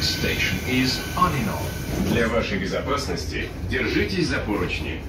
Station is Anino. Для вашей безопасности держитесь за поручни.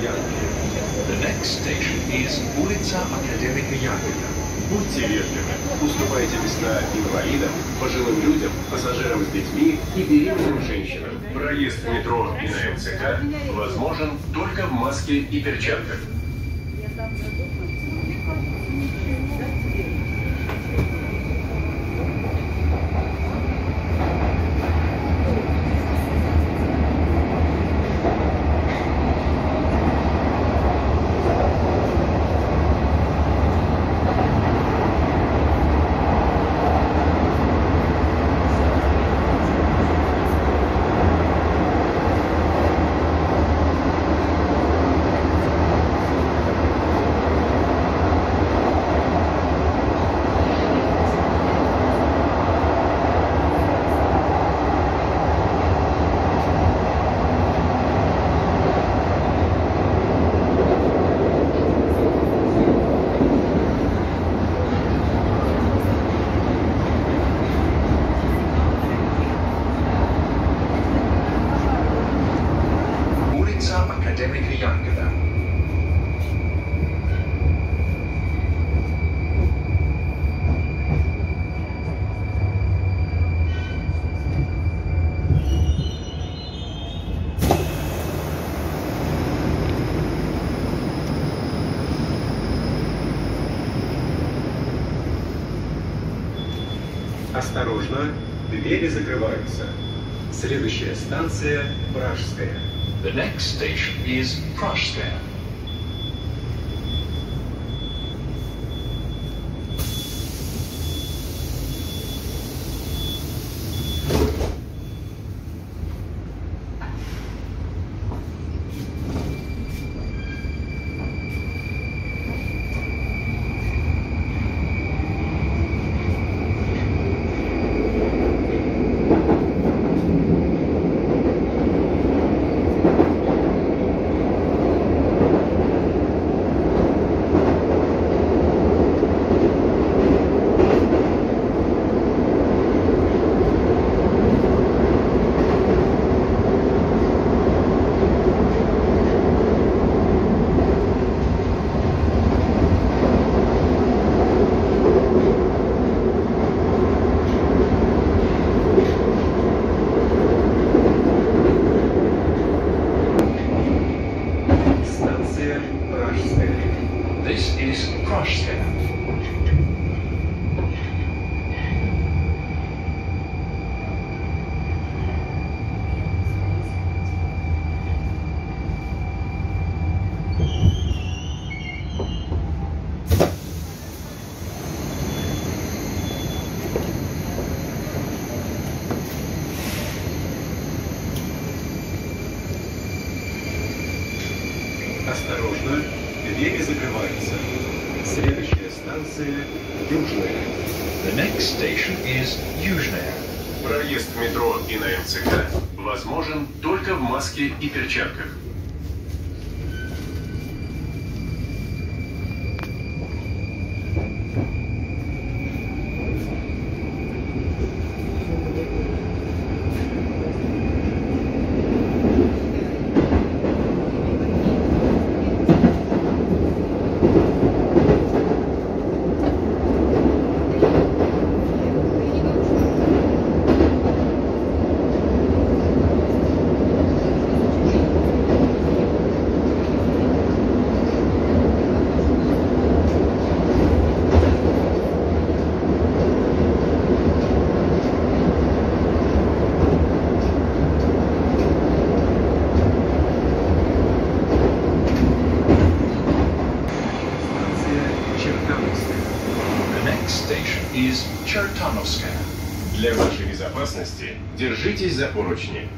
The next station is Ulica Akademika Yarmina. Будьте вежливы, уступайте места инвалидам, пожилым людям, пассажирам с детьми и беременным женщинам. Проезд в метро и на МЦК возможен только в маске и перчатках. Осторожно, двери закрываются. Следующая станция Пражская. The next station is Prushskaya. Станция Южная. The next station is Yuzhnaya. Проезд в метро и на МЦК возможен только в маске и перчатках. Станция Чертановская. The next is Chertanovskaya. Для вашей безопасности держитесь за поручни.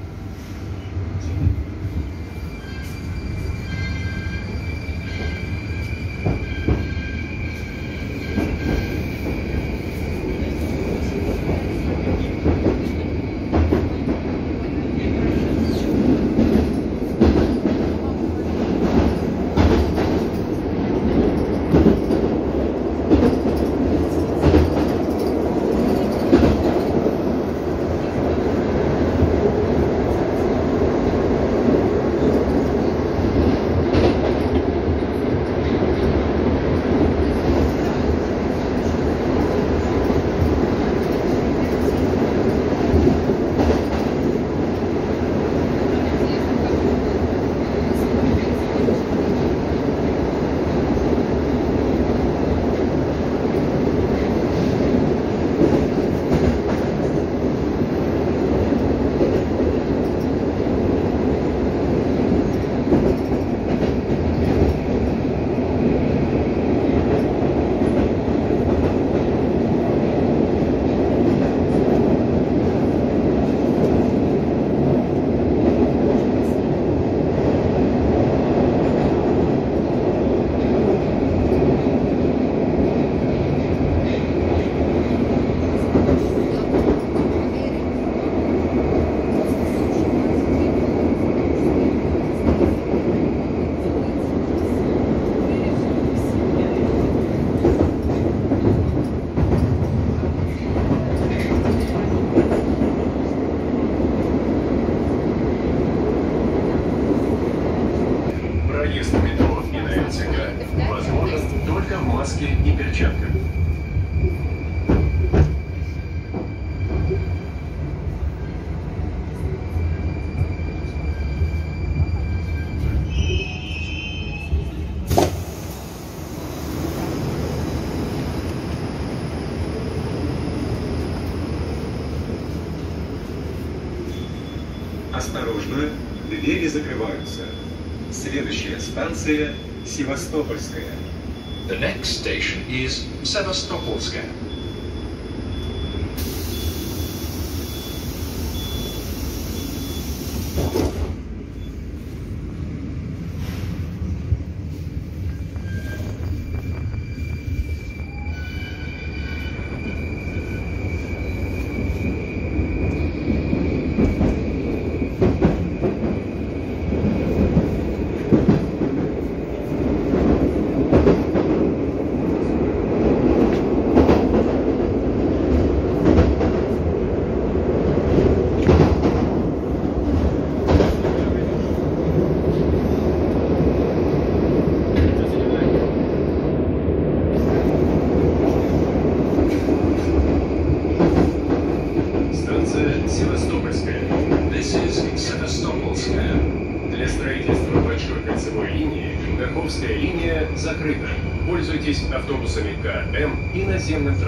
станция Севастопольская. The next station is Sevastopolskaya.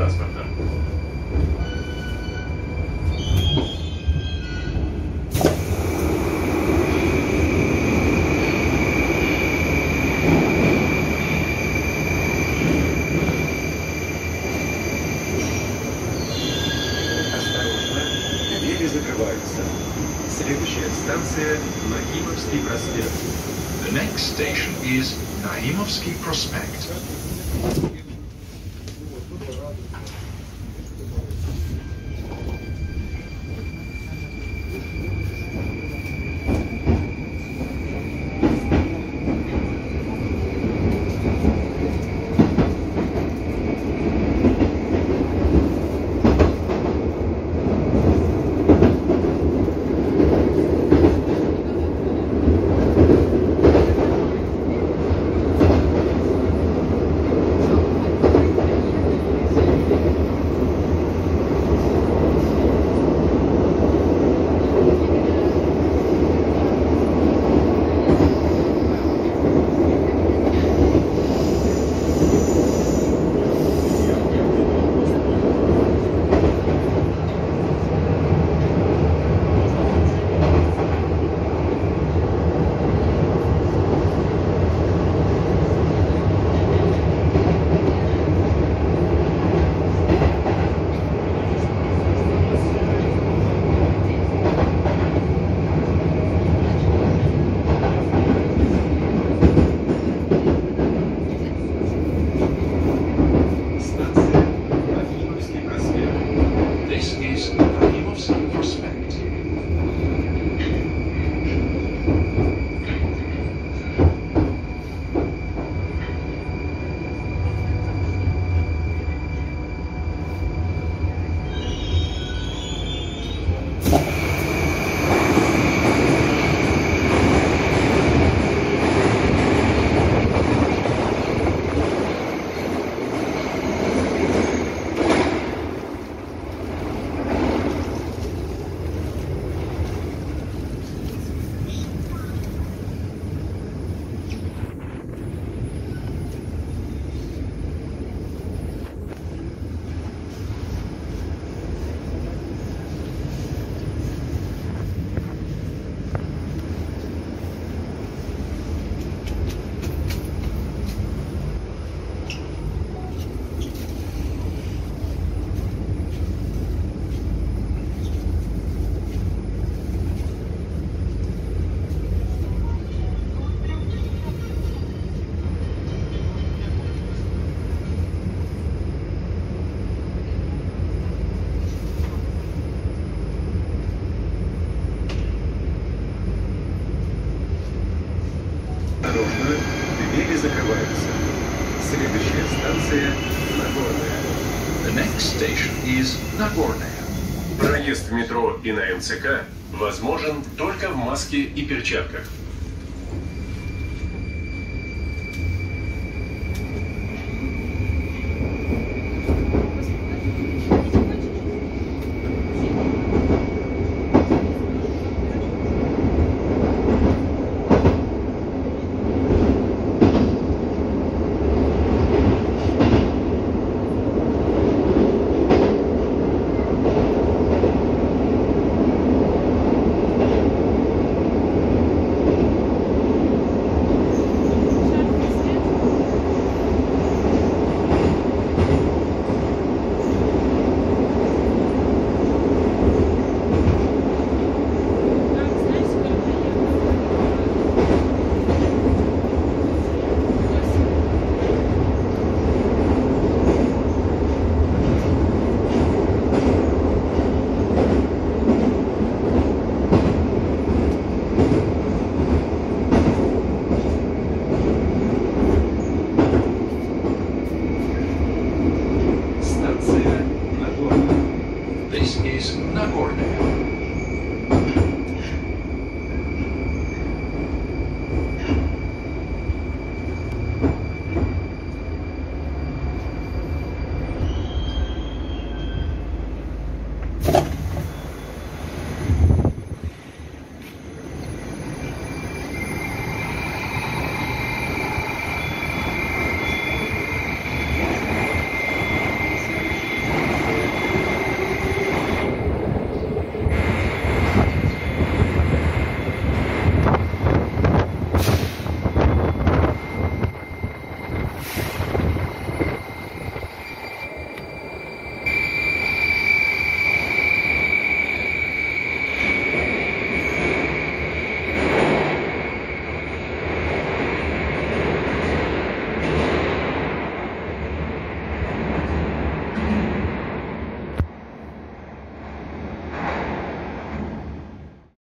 does for them. The next station is Naimovsky Prospect. Isso, isso. И на МЦК возможен только в маске и перчатках. is not ordinary.